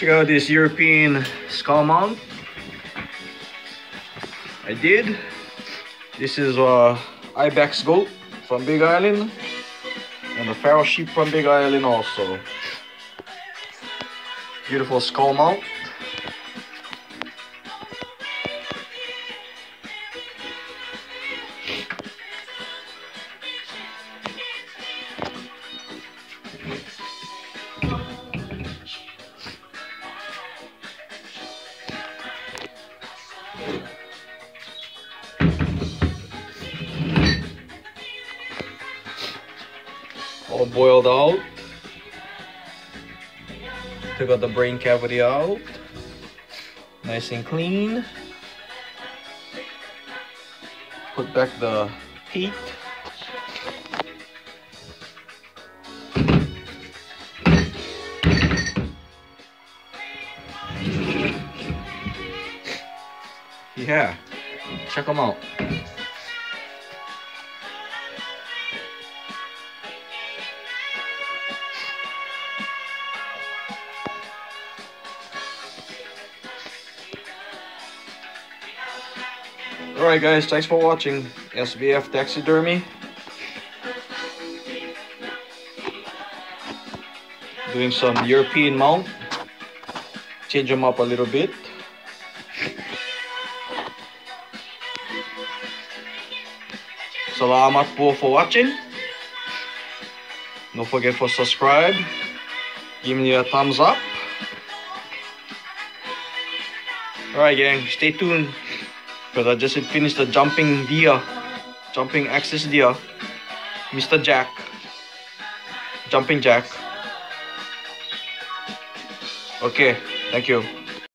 Check out this European skull mount. I did. This is uh, Ibex goat from Big Island and the Pharaoh sheep from Big Island also. Beautiful skull mount. All boiled out. Took out the brain cavity out. Nice and clean. Put back the heat. Yeah, check them out. Alright guys, thanks for watching SBF Taxidermy. Doing some European mount. Change them up a little bit. Salamat po for watching. Don't forget to subscribe. Give me a thumbs up. Alright gang, stay tuned. Because I just finished the jumping deer. Jumping axis deer. Mr. Jack. Jumping Jack. Okay, thank you.